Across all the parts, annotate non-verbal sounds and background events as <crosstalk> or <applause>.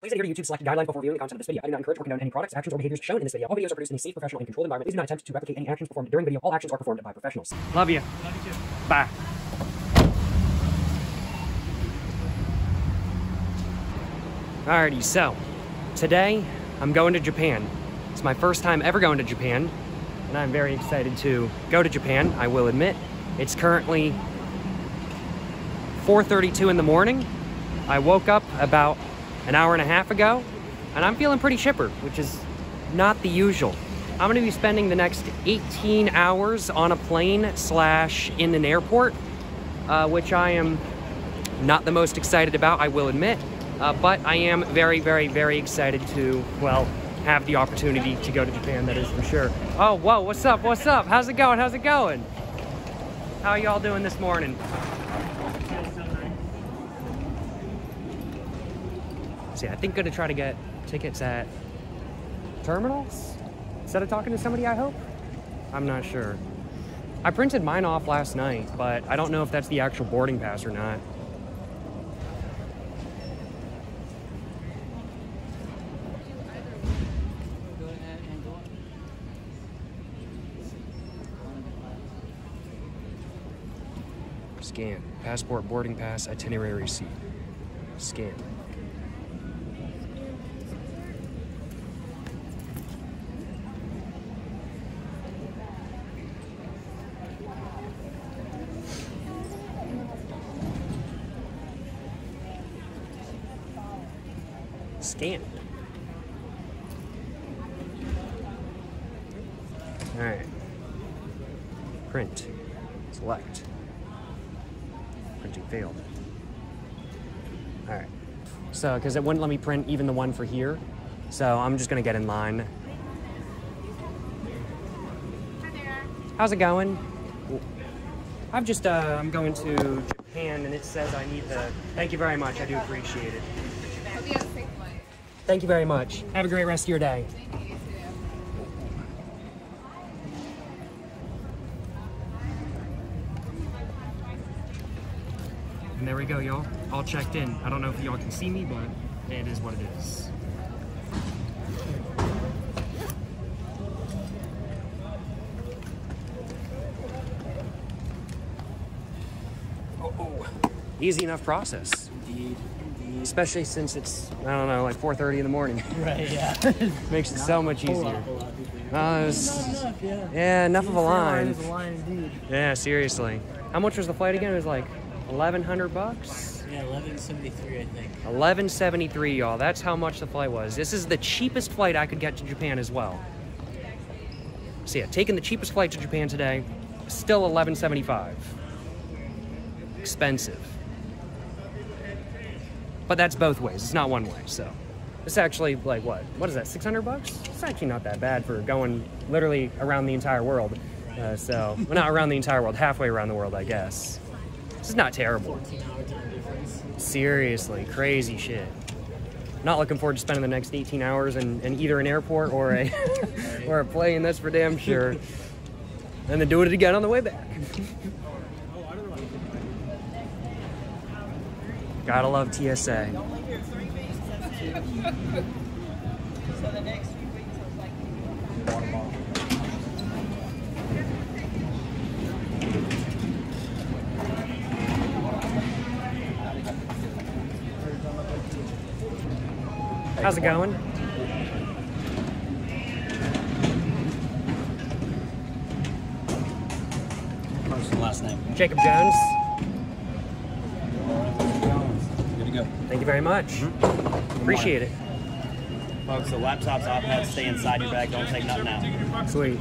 Please adhere to YouTube's selected guidelines before viewing the content of this video. I do not encourage or condone any products, actions, or behaviors shown in this video. All videos are produced in a safe, professional, and controlled environment. Please do not attempt to replicate any actions performed during video. All actions are performed by professionals. Love you. Love you. Bye. Alrighty, so today I'm going to Japan. It's my first time ever going to Japan, and I'm very excited to go to Japan, I will admit. It's currently 4.32 in the morning. I woke up about an hour and a half ago, and I'm feeling pretty chipper, which is not the usual. I'm gonna be spending the next 18 hours on a plane slash in an airport, uh, which I am not the most excited about, I will admit. Uh, but I am very, very, very excited to, well, have the opportunity to go to Japan, that is for sure. Oh, whoa, what's up, what's up? How's it going, how's it going? How are y'all doing this morning? See, I think gonna try to get tickets at terminals instead of talking to somebody, I hope? I'm not sure. I printed mine off last night, but I don't know if that's the actual boarding pass or not. Scan. Passport, boarding pass, itinerary receipt. Scan. Scan. All right. Print. Select. Printing failed. All right. So, because it wouldn't let me print even the one for here. So I'm just gonna get in line. How's it going? I've just, uh, I'm going to Japan and it says I need the, thank you very much, I do appreciate it. Hope you have a safe flight. Thank you very much. Have a great rest of your day. And there we go, y'all. All checked in. I don't know if y'all can see me, but it is what it is. Oh, oh. Easy enough process. Especially since it's, I don't know, like 4.30 in the morning. <laughs> Right, yeah. <laughs> Makes it so much easier. lot, whole lot of people here. Uh, Not enough, yeah. yeah, enough of a line. is a line indeed. Yeah, seriously. How much was the flight again? It was like 1100 bucks? Yeah, 1173, I think. 1173, y'all. That's how much the flight was. This is the cheapest flight I could get to Japan as well. So yeah, taking the cheapest flight to Japan today, still 1175. Expensive. But that's both ways. It's not one way, so. It's actually like what? What is that? 600 bucks? It's actually not that bad for going literally around the entire world. Uh, so, well, not around the entire world, halfway around the world, I guess. This is not terrible. 14 hour time difference. Seriously, crazy shit. Not looking forward to spending the next 18 hours in, in either an airport or a <laughs> or a plane. That's for damn sure. <laughs> And then doing it again on the way back. <laughs> Gotta love TSA. How's it going? What was the last name? Jacob Jones. Good. Thank you very much. Mm-hmm. Appreciate it. Folks, the laptops, iPads stay inside your bag. Don't take nothing out. Sweet.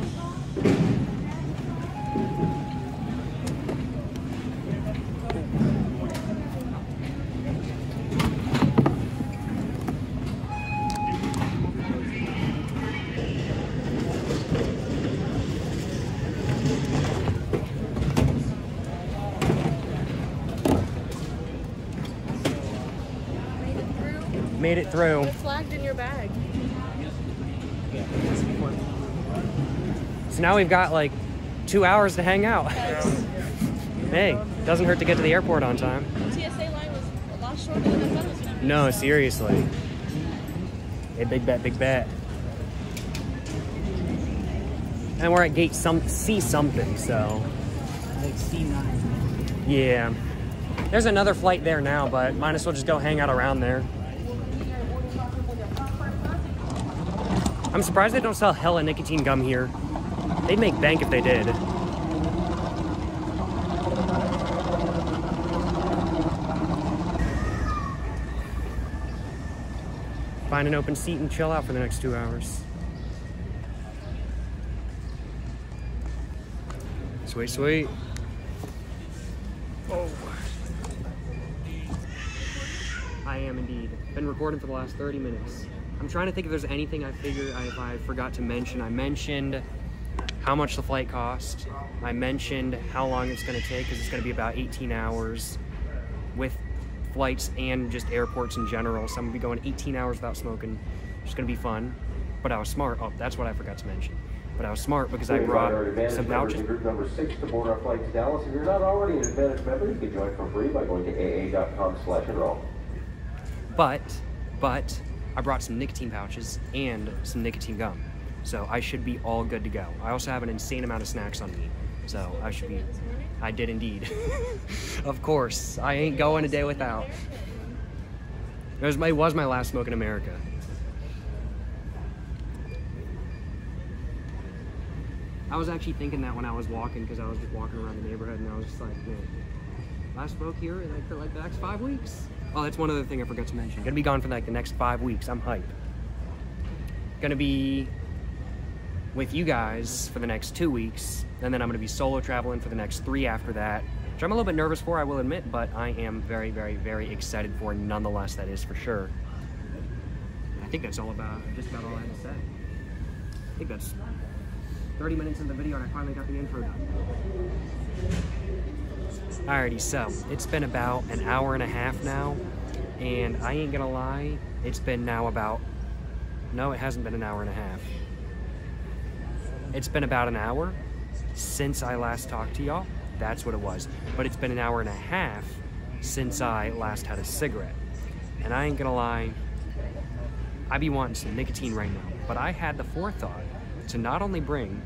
Made through. It flagged in your bag. So now we've got like two hours to hang out. hey, doesn't hurt to get to the airport on time. TSA line was a lot shorter than I thought it was gonna. No, seriously. Hey, big bet, big bet. And we're at gate some C something, so Like C9. yeah. There's another flight there now, but might as well just go hang out around there. I'm surprised they don't sell hella nicotine gum here. They'd make bank if they did. Find an open seat and chill out for the next two hours. Sweet, sweet. Oh. I am indeed. Been recording for the last 30 minutes. I'm trying to think if there's anything I figured I, if I forgot to mention. I mentioned how much the flight cost. I mentioned how long it's going to take because it's going to be about 18 hours with flights and just airports in general. So I'm going to be going 18 hours without smoking. It's going to be fun. But I was smart. Oh, that's what I forgot to mention. But I was smart because I brought some pouches. Group number six to board our flight to Dallas. If you're not already an Advantage member, you can join for free by going to aa.com slash enroll. But, but, I brought some nicotine pouches and some nicotine gum. So I should be all good to go. I also have an insane amount of snacks on me. So I should be, I did indeed. <laughs> of course, I ain't going a day without. It was, my, it was my last smoke in America. I was actually thinking that when I was walking, because I was just walking around the neighborhood, and I was just like, man, last smoke here and like for like the next five weeks. Oh, that's one other thing I forgot to mention. Gonna be gone for like the next five weeks. I'm hyped. Gonna be with you guys for the next two weeks, and then I'm gonna be solo traveling for the next three after that, which I'm a little bit nervous for, I will admit, but I am very, very, very excited for nonetheless, that is for sure. I think that's all about, just about all I have to say. I think that's 30 minutes in the video and I finally got the intro done. Alrighty, so it's been about an hour and a half now, and I ain't gonna lie, it's been now about, no, it hasn't been an hour and a half. It's been about an hour since I last talked to y'all. That's what it was. But it's been an hour and a half since I last had a cigarette. And I ain't gonna lie, I be wanting some nicotine right now. But I had the forethought to not only bring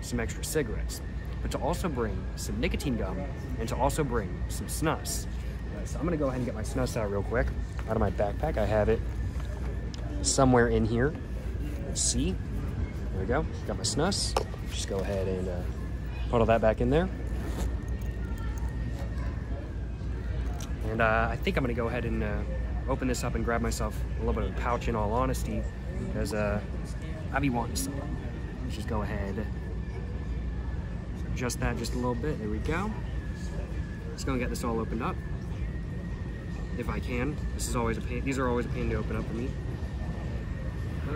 some extra cigarettes, but to also bring some nicotine gum and to also bring some snus. So I'm gonna go ahead and get my snus out real quick out of my backpack. I have it somewhere in here. Let's see. There we go. Got my snus. Just go ahead and uh, puddle that back in there. And uh, I think I'm gonna go ahead and uh, open this up and grab myself a little bit of a pouch in all honesty, because uh, I be wanting some. Let's just go ahead, adjust that just a little bit. There we go. Just gonna get this all opened up, if I can. This is always a pain. These are always a pain to open up for me. Uh,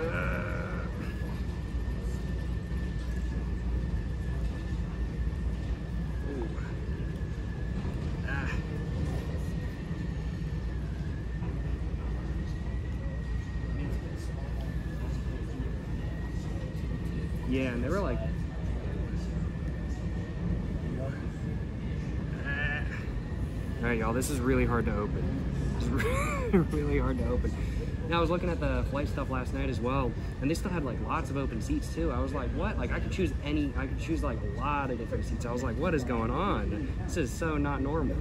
ooh. Ah. Yeah, and they were like. Ah. All right, y'all. This is really hard to open. <laughs> Is really hard to open. Now I was looking at the flight stuff last night as well, and they still had like lots of open seats too. I was like, what? Like I could choose any. I could choose like a lot of different seats. I was like, what is going on? This is so not normal.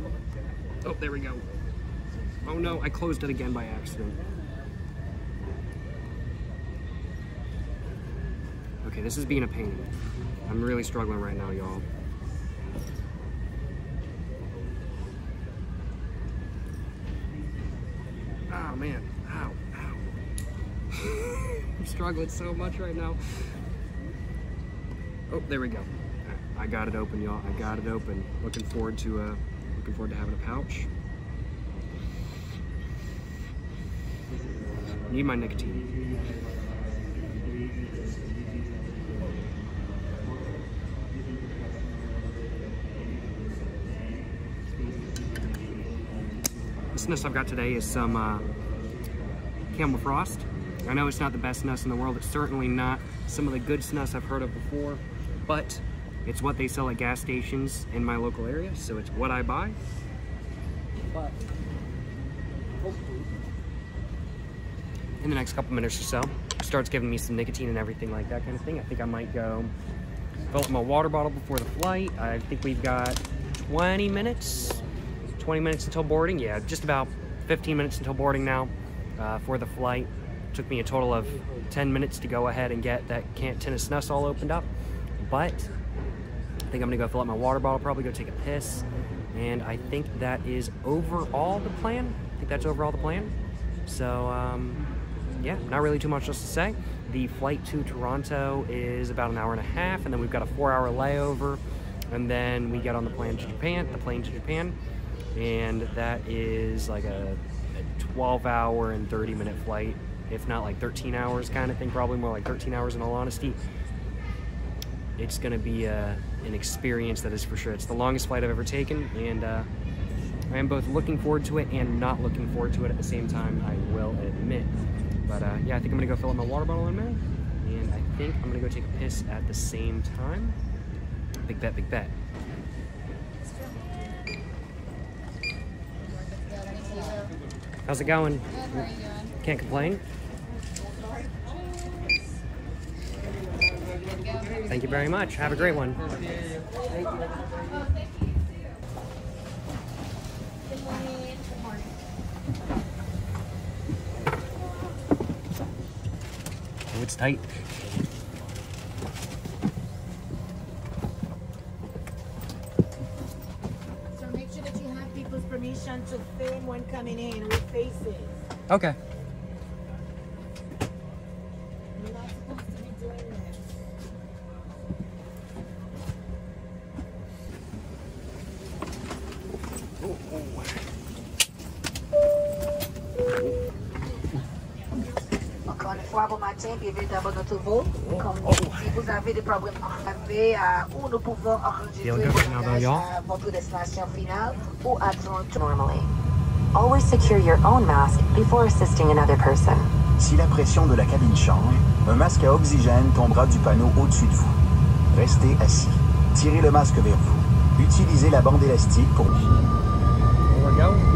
Oh, there we go. Oh no, I closed it again by accident. Okay, this is being a pain. I'm really struggling right now, y'all. Oh man, ow, ow. <sighs> I'm struggling so much right now. Oh, there we go. I got it open, y'all. I got it open. Looking forward to uh, looking forward to having a pouch. Need my nicotine. The snus I've got today is some uh, Camel Frost. I know it's not the best snus in the world. It's certainly not some of the good snus I've heard of before, but it's what they sell at gas stations in my local area, so it's what I buy. But hopefully, in the next couple minutes or so. Starts giving me some nicotine and everything like that kind of thing. I think I might go fill up my water bottle before the flight. I think we've got 20 minutes, 20 minutes until boarding. Yeah, just about 15 minutes until boarding now uh, for the flight. Took me a total of 10 minutes to go ahead and get that Can't Tennis Nuss all opened up. But I think I'm gonna go fill up my water bottle, probably go take a piss. And I think that is overall the plan. I think that's overall the plan. So, um, yeah, not really too much else to say. The flight to Toronto is about an hour and a half, and then we've got a four-hour layover, and then we get on the plane to Japan, the plane to Japan, and that is like a, a 12-hour and 30-minute flight, if not like 13 hours kind of thing, probably more like 13 hours in all honesty. It's gonna be a, an experience that is for sure. It's the longest flight I've ever taken, and uh, I am both looking forward to it and not looking forward to it at the same time, I will admit. But uh, yeah, I think I'm gonna go fill up my water bottle in a minute, and I think I'm gonna go take a piss at the same time. Big bet, big bet. How's it going? Can't complain. Thank you very much. Have a great one. Oh, it's tight. So make sure that you have people's permission to film when coming in with faces. Okay. You're not supposed to be doing this. Encore une fois, bon matin, bienvenue dans notre vol. Comme si vous avez des problèmes avec où nous pouvons enregistrer now, though, y'all? à votre destination finale ou à Toronto. normally. Always secure your own mask before assisting another person. Si la pression de la cabine change, un masque à oxygène tombera du panneau au-dessus de vous. Restez assis. Tirez le masque vers vous. Utilisez la bande élastique pour... Here we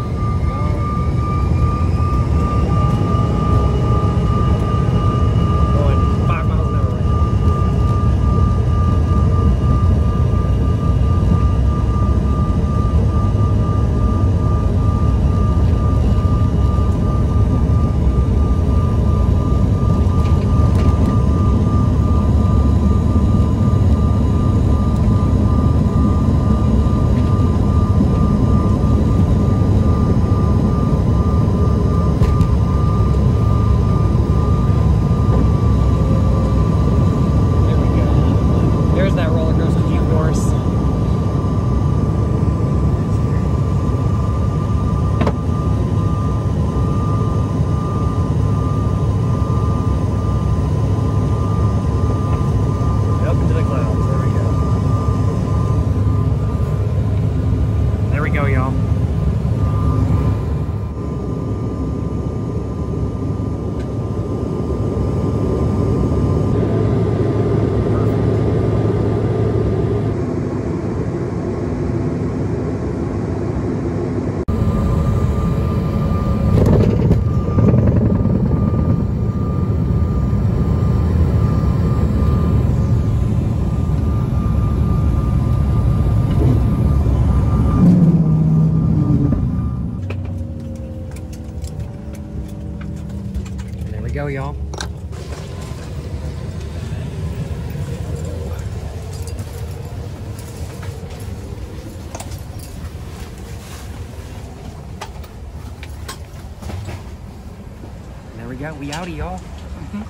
There we. We outie, y'all. Mm-hmm.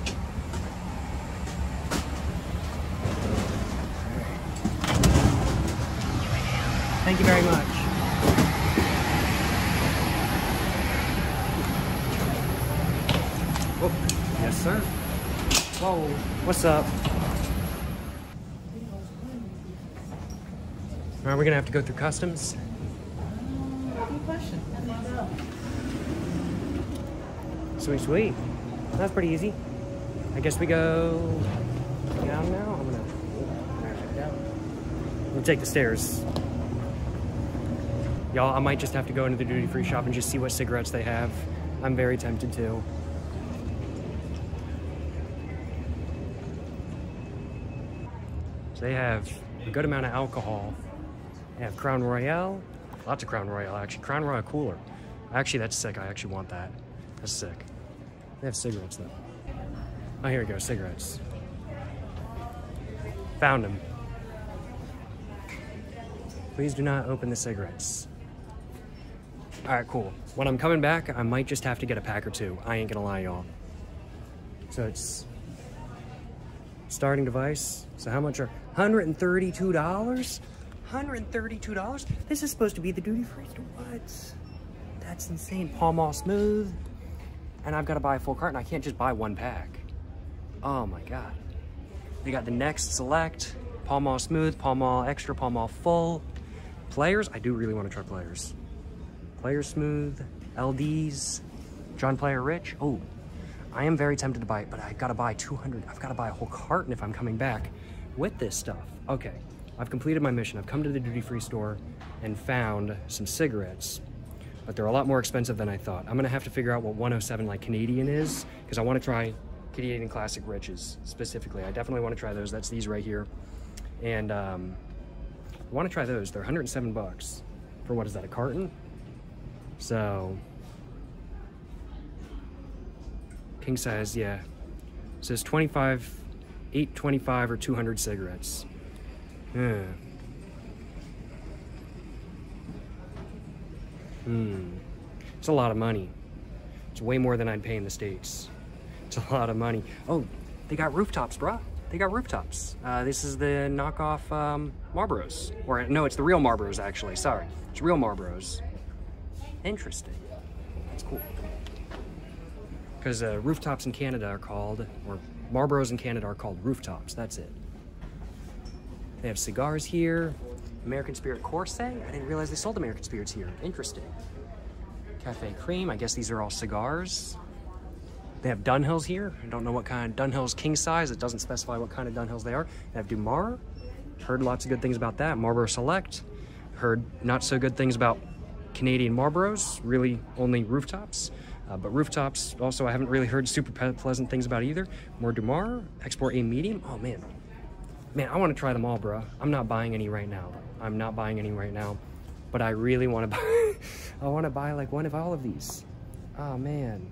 Thank you very much. Oh, yes, sir. Whoa, what's up? Right, we're gonna have to go through customs. sweet, sweet. That's pretty easy. I guess we go down now. I'm gonna, I'm gonna take the stairs. Y'all, I might just have to go into the duty-free shop and just see what cigarettes they have. I'm very tempted to. They have a good amount of alcohol. They have Crown Royal, lots of Crown Royal actually. Crown Royal cooler. Actually, that's sick. I actually want that. That's sick. They have cigarettes though. Oh, here we go, cigarettes. Found them. Please do not open the cigarettes. All right, cool. When I'm coming back, I might just have to get a pack or two. I ain't gonna lie, y'all. So it's starting device. So how much are $132? $132? This is supposed to be the duty free store. What? That's insane. Pall Mall Smooth. And I've got to buy a full carton. I can't just buy one pack. Oh my God. They got the Next Select, Pall Mall Smooth, Pall Mall Extra, Pall Mall Full. Players, I do really want to try players. Player Smooth, LDs, John Player Rich. Oh, I am very tempted to buy it, but I've gotta buy 200. I've gotta buy a whole carton if I'm coming back with this stuff. Okay, I've completed my mission. I've come to the duty free store and found some cigarettes, but they're a lot more expensive than I thought. I'm gonna have to figure out what 107 like Canadian is because I want to try Canadian Classic Riches specifically. I definitely want to try those. That's these right here, and um, I want to try those. They're 107 bucks for what is that? A carton? So king size, yeah. Says 25, 825 or 200 cigarettes. Yeah. Hmm. It's a lot of money. It's way more than I'd pay in the States. It's a lot of money. Oh, they got rooftops, bruh. They got rooftops. Uh, this is the knockoff um, Marlboros. Or no, it's the real Marlboros, actually. Sorry. It's real Marlboros. Interesting. That's cool. Because uh, rooftops in Canada are called, or Marlboros in Canada are called rooftops. That's it. They have cigars here. American Spirit Corset. I didn't realize they sold American Spirits here. Interesting. Cafe Cream. I guess these are all cigars. They have Dunhills here. I don't know what kind of Dunhills king size. It doesn't specify what kind of Dunhills they are. They have du Maurier. Heard lots of good things about that. Marlboro Select. Heard not so good things about Canadian Marlboros. Really only rooftops. Uh, but rooftops, also, I haven't really heard super pleasant things about either. More du Maurier, Export A Medium. Oh, man. Man, I want to try them all, bro. I'm not buying any right now. I'm not buying any right now. But I really want to buy... <laughs> I want to buy, like, one of all of these. Oh, man.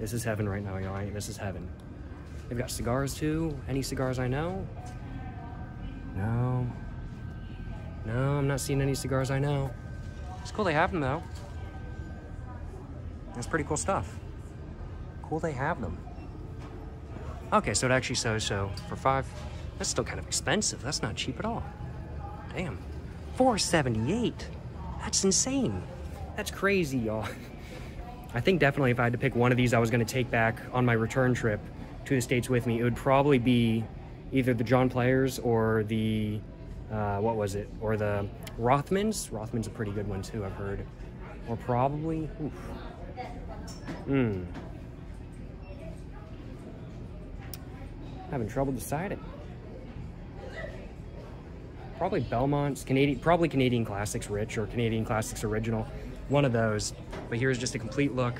This is heaven right now, y'all. This is heaven. They've got cigars, too. Any cigars I know? No. No, I'm not seeing any cigars I know. It's cool they have them, though. That's pretty cool stuff. Cool they have them. Okay, so it actually says so for five. That's still kind of expensive. That's not cheap at all. Damn. 478. That's insane. That's crazy, y'all. I think definitely if I had to pick one of these I was going to take back on my return trip to the States with me, it would probably be either the John Players or the, uh, what was it? Or the Rothmans. Rothman's a pretty good one too, I've heard. Or probably. Hmm. Having trouble deciding. Probably Belmont's Canadian, probably Canadian Classics Rich or Canadian Classics Original. One of those. But here's just a complete look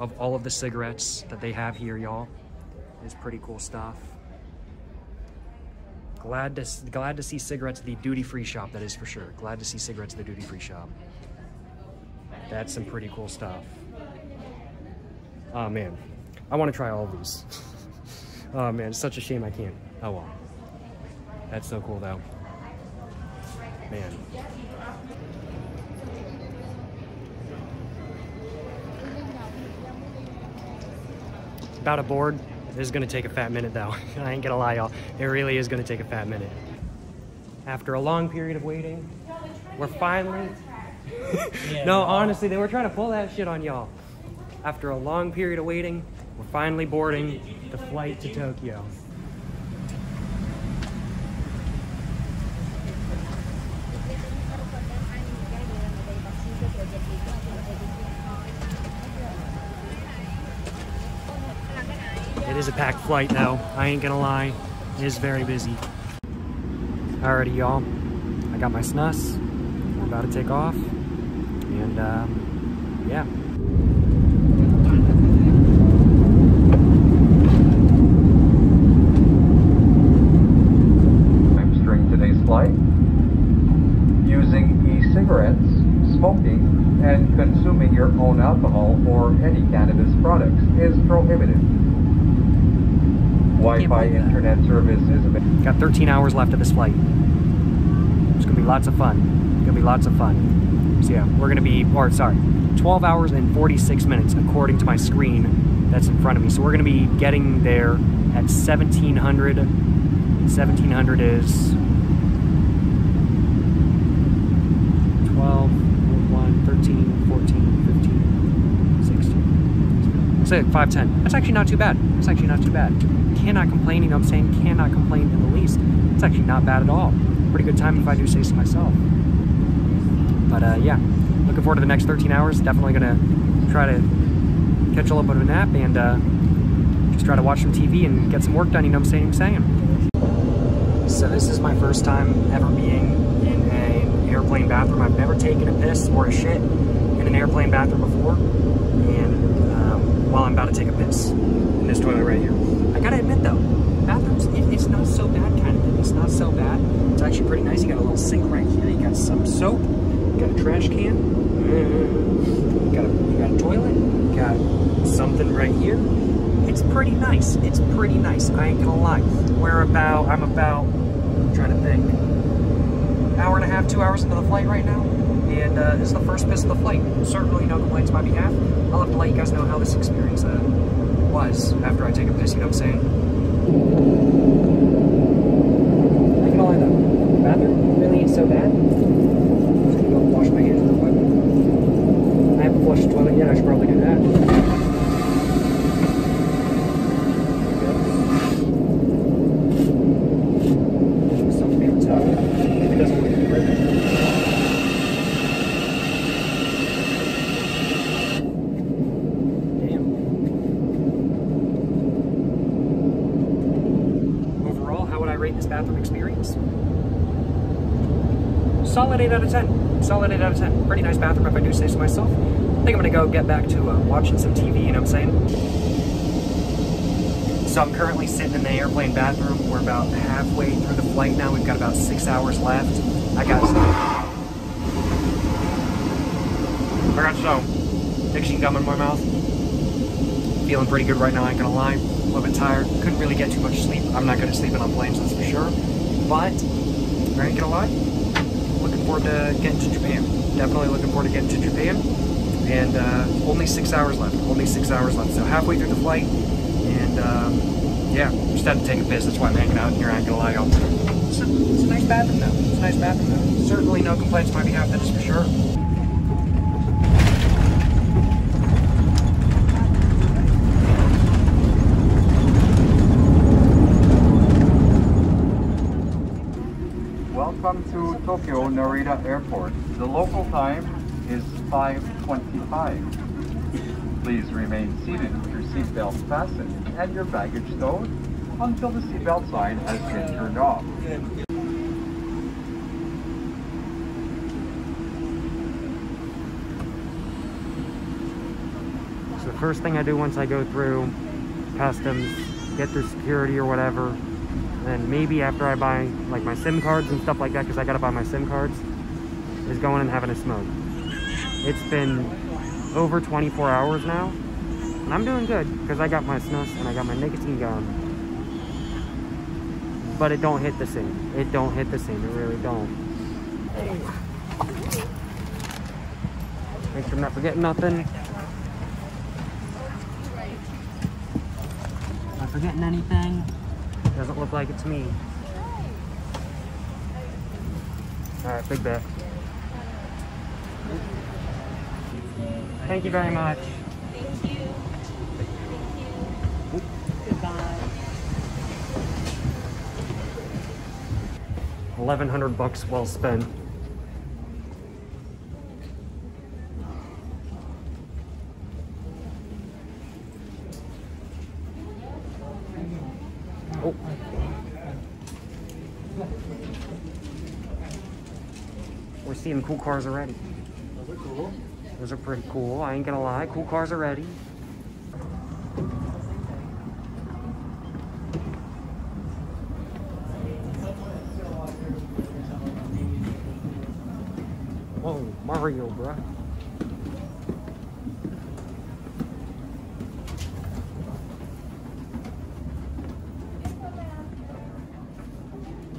of all of the cigarettes that they have here, y'all. It's pretty cool stuff. Glad to glad to see cigarettes at the duty-free shop. That is for sure. Glad to see cigarettes at the duty-free shop. That's some pretty cool stuff. Oh man, I want to try all of these. <laughs> oh man, it's such a shame I can't. Oh well. That's so cool though. Man. About a board. This is gonna take a fat minute though. <laughs> I ain't gonna lie y'all. It really is gonna take a fat minute. After a long period of waiting, we're finally... <laughs> no, honestly, they were trying to pull that shit on y'all. After a long period of waiting, we're finally boarding the flight to Tokyo. is a packed flight though. I ain't gonna lie, it is very busy. Alrighty y'all, I got my snus. About to take off. And um, yeah. Today's flight, using e-cigarettes, smoking, and consuming your own alcohol or any cannabis products is prohibited. Wi-Fi uh, internet service is available. Got 13 hours left of this flight. It's gonna be lots of fun. It's gonna be lots of fun. So yeah, we're gonna be, or sorry, 12 hours and 46 minutes according to my screen that's in front of me. So we're gonna be getting there at 1700. 1700 is 12, 1, 13, 14, 15, 16. Let's say 510. That's actually not too bad. That's actually not too bad. Cannot complain, you know I'm saying? Cannot complain in the least. It's actually not bad at all. Pretty good time if I do say so myself. But uh, yeah, looking forward to the next 13 hours. Definitely gonna try to catch a little bit of a nap and uh, just try to watch some TV and get some work done, you know what I'm saying? saying. So this is my first time ever being in an airplane bathroom. I've never taken a piss or a shit in an airplane bathroom before. And um, well, I'm about to take a piss in this toilet right here. Gotta admit though, bathrooms, it, it's not so bad kind of thing. It's not so bad. It's actually pretty nice. You got a little sink right here. You got some soap. You got a trash can. You got a, you got a toilet. You got something right here. It's pretty nice. It's pretty nice. I ain't gonna lie. We're about, I'm about, I'm trying to think, hour and a half, two hours into the flight right now. And uh, this is the first piss of the flight. Certainly no complaints on my behalf. I'll have to let you guys know how this experience uh, was after I take a piss, you know what I'm saying? I can lie though. Bathroom really ain't so bad. I'm just gonna go wash my hands real quick. I haven't flushed the toilet yet. I should probably do that. Some paper towel. If it doesn't look perfect. Overall, how would I rate this bathroom experience? Solid 8 out of 10. Solid 8 out of 10. Pretty nice bathroom if I do say so myself. I think I'm gonna go get back to uh, watching some TV, you know what I'm saying? So I'm currently sitting in the airplane bathroom. We're about halfway through the flight now. We've got about six hours left. I got I got some mixing gum in my mouth. Feeling pretty good right now, I ain't gonna lie. A little bit tired. Couldn't really get too much sleep. I'm not good at sleeping on planes, that's for sure. But, I ain't gonna lie. Forward to getting to Japan. Definitely looking forward to getting to Japan. And uh, only six hours left. Only six hours left. So halfway through the flight. And um, yeah, just had to take a piss. That's why I'm hanging out here. I ain't gonna lie, y'all. It's a, it's a nice bathroom though. It's a nice bathroom though. Certainly no complaints on my behalf, that is for sure. Narita Airport. The local time is 5.25. Please remain seated with your seatbelt fastened and your baggage stowed until the seatbelt sign has been turned off. So the first thing I do once I go through customs, get through security or whatever, and then maybe after I buy like my SIM cards and stuff like that, because I gotta buy my SIM cards, is going and having a smoke. It's been over 24 hours now, and I'm doing good because I got my snus and I got my nicotine gum. But it don't hit the same. It don't hit the same. It really don't. Make sure I'm not forgetting nothing. Am forgetting anything? Doesn't look like it's me. Alright, big bet. Thank you very much. Thank you. Goodbye. Eleven hundred bucks well spent. cool cars already. Those are cool. Those are pretty cool. I ain't gonna lie. Cool cars already. Whoa, Mario, bruh.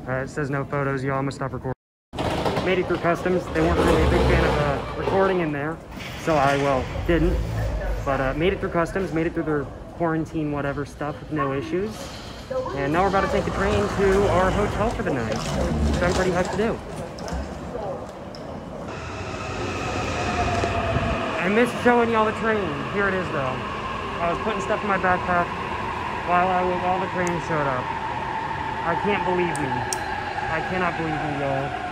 All right, it says no photos. Y'all, I'm gonna stop recording. Made it through customs. They weren't really a big fan of uh, recording in there, so I, well, didn't. But uh, made it through customs, made it through their quarantine whatever stuff with no issues. And now we're about to take the train to our hotel for the night, which I'm pretty hyped to do. I missed showing y'all the train. Here it is though. I was putting stuff in my backpack while I was, while the train showed up. I can't believe me. I cannot believe me, y'all.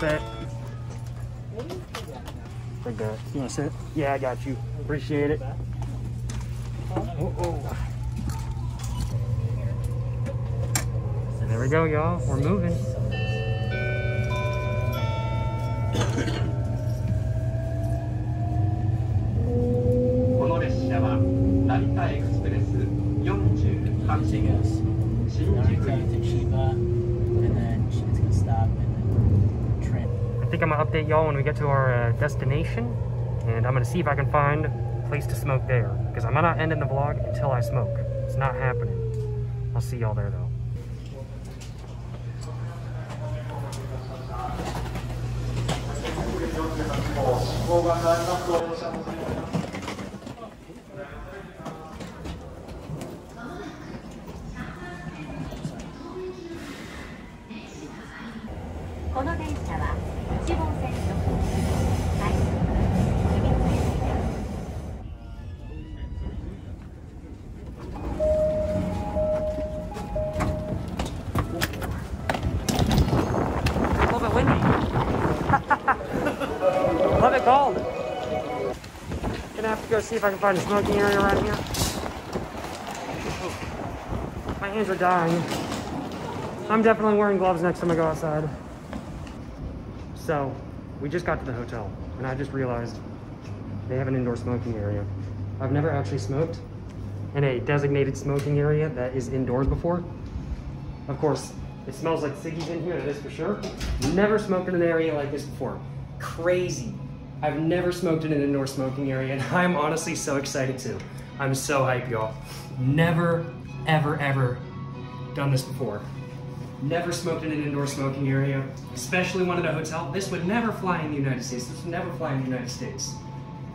That that? Like that. You want to sit? Yeah, I got you. Appreciate it. Oh, oh. And there we go, y'all. We're moving. こ think I'm gonna update y'all when we get to our uh, destination, and I'm gonna see if I can find a place to smoke there, because I'm not ending the vlog until I smoke. It's not happening. I'll see y'all there though. It. Gonna have to go see if I can find a smoking area around here. My hands are dying. I'm definitely wearing gloves next time I go outside. So, we just got to the hotel, and I just realized they have an indoor smoking area. I've never actually smoked in a designated smoking area that is indoors before. Of course, it smells like ciggies in here, that is for sure. Never smoked in an area like this before. Crazy. I've never smoked in an indoor smoking area, and I'm honestly so excited to. I'm so hyped, y'all. Never, ever, ever done this before. Never smoked in an indoor smoking area, especially one at a hotel. This would never fly in the United States. This would never fly in the United States.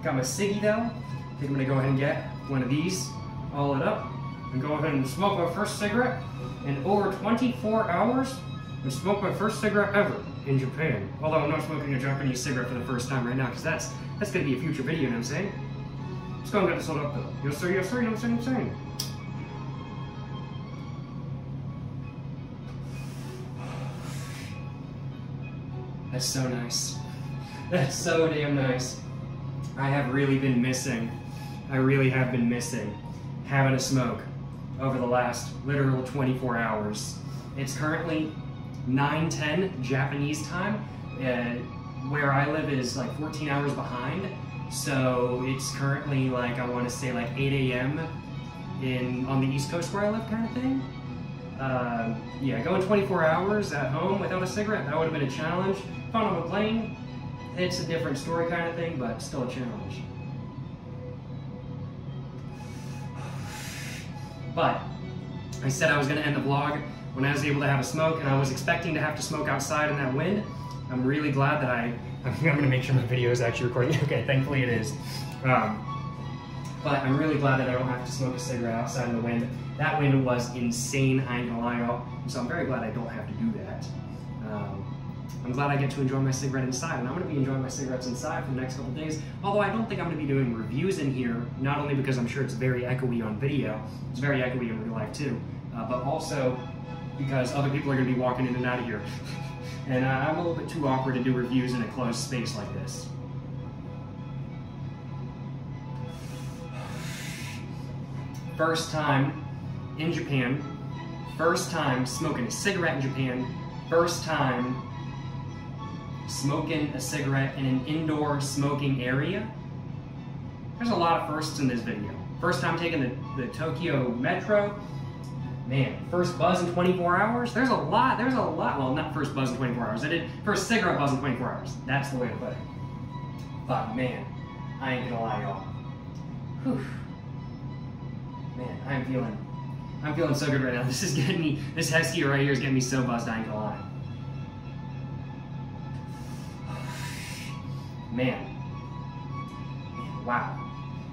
Got my ciggy though. I think I'm gonna go ahead and get one of these, all it up, and go ahead and smoke my first cigarette in over 24 hours and smoked my first cigarette ever in Japan. Although I'm not smoking a Japanese cigarette for the first time right now, because that's that's gonna be a future video, you know what I'm saying? Let's go and get this all up though. Yes sir, yes sir, you know what? I'm saying. That's so nice. That's so damn nice. I have really been missing, I really have been missing having a smoke over the last literal 24 hours. It's currently 9:10 Japanese time. Uh, where I live is like 14 hours behind, so it's currently like I want to say like 8 a.m. in on the East Coast where I live, kind of thing. Uh, yeah, going 24 hours at home without a cigarette that would have been a challenge. I'm on a plane, it's a different story, kind of thing, but still a challenge. <sighs> But I said I was going to end the vlog when I was able to have a smoke, and I was expecting to have to smoke outside in that wind. I'm really glad that I. <laughs> I'm going to make sure my video is actually recording. <laughs> okay, thankfully it is. Um, but I'm really glad that I don't have to smoke a cigarette outside in the wind. That wind was insane, I ain't gonna lie, y'all. So I'm very glad I don't have to do that. Um, I'm glad I get to enjoy my cigarette inside, and I'm gonna be enjoying my cigarettes inside for the next couple days. Although I don't think I'm gonna be doing reviews in here, not only because I'm sure it's very echoey on video, it's very echoey in real life too, uh, but also because other people are gonna be walking in and out of here. <laughs> and I'm a little bit too awkward to do reviews in a closed space like this. First time in Japan, first time smoking a cigarette in Japan, first time smoking a cigarette in an indoor smoking area. There's a lot of firsts in this video. First time taking the, the Tokyo Metro. Man, first buzz in 24 hours? There's a lot, there's a lot. Well, not first buzz in 24 hours. I did first cigarette buzz in 24 hours. That's the way to put it. But man, I ain't gonna lie, y'all. Whew. Man, I'm feeling, I'm feeling so good right now. <laughs> This is getting me, this husky right here is getting me so buzzed, I ain't gonna lie. <sighs> Man. Man, wow.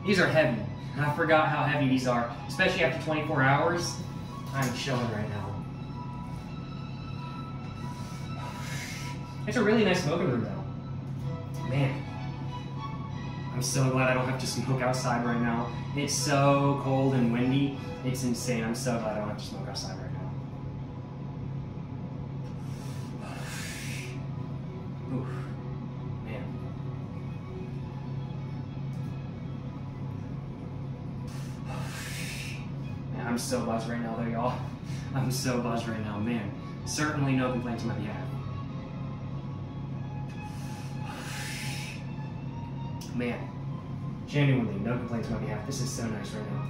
These are heavy. I forgot how heavy these are, especially after 24 hours. I'm chilling right now. It's a really nice smoking room though. Man. I'm so glad I don't have to smoke outside right now. It's so cold and windy. It's insane. I'm so glad I don't have to smoke outside right so buzzed right now though, y'all. <laughs> I'm so buzzed right now, man. Certainly no complaints on my behalf. <sighs> Man, genuinely, no complaints on my behalf. This is so nice right now.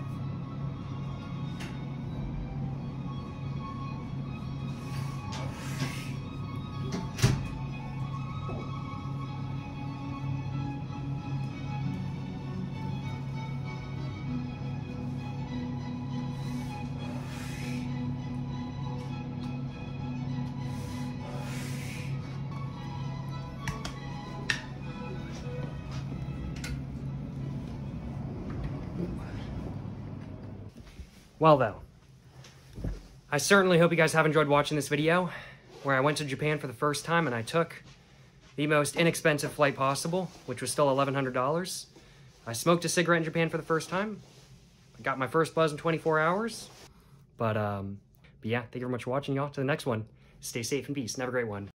Well, though, I certainly hope you guys have enjoyed watching this video where I went to Japan for the first time and I took the most inexpensive flight possible, which was still $1,100. I smoked a cigarette in Japan for the first time. I got my first buzz in 24 hours. But, um, but yeah, thank you very much for watching, y'all. To the next one. Stay safe and peace and have a great one.